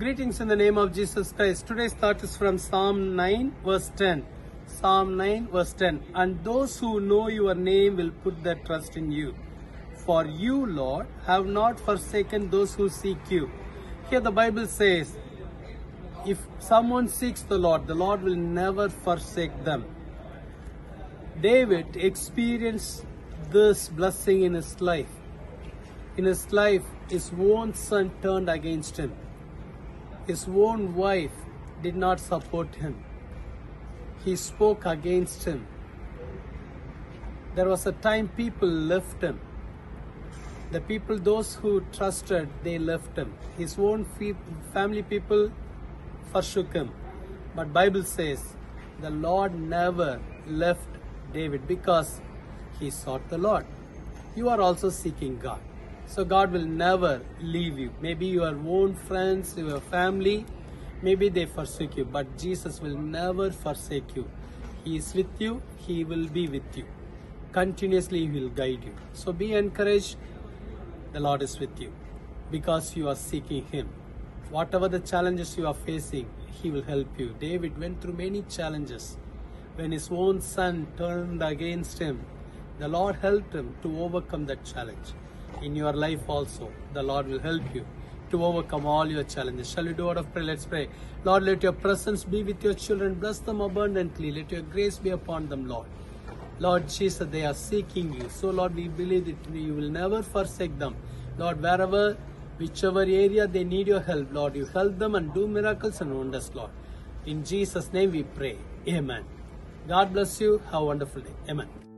Greetings in the name of Jesus Christ. Today's thought is from Psalm 9, verse 10. Psalm 9, verse 10. And those who know your name will put their trust in you. For you, Lord, have not forsaken those who seek you. Here the Bible says, if someone seeks the Lord, the Lord will never forsake them. David experienced this blessing in his life. In his life, his own son turned against him. His own wife did not support him. He spoke against him. There was a time people left him. The people, those who trusted, they left him. His own family people forsook him. But Bible says the Lord never left David because he sought the Lord. You are also seeking God. So God will never leave you. Maybe your own friends, your family, maybe they forsake you, but Jesus will never forsake you. He is with you, He will be with you. Continuously He will guide you. So be encouraged. The Lord is with you because you are seeking Him. Whatever the challenges you are facing, He will help you. David went through many challenges. When his own son turned against him, the Lord helped him to overcome that challenge. In your life also, the Lord will help you to overcome all your challenges. Shall we do out of prayer? Let's pray. Lord, let your presence be with your children. Bless them abundantly. Let your grace be upon them, Lord. Lord Jesus, they are seeking you. So, Lord, we believe that you will never forsake them. Lord, wherever, whichever area they need your help, Lord, you help them and do miracles and wonders, Lord. In Jesus' name we pray. Amen. God bless you. Have a wonderful day. Amen.